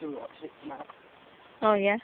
to watch it tonight. Oh, yeah?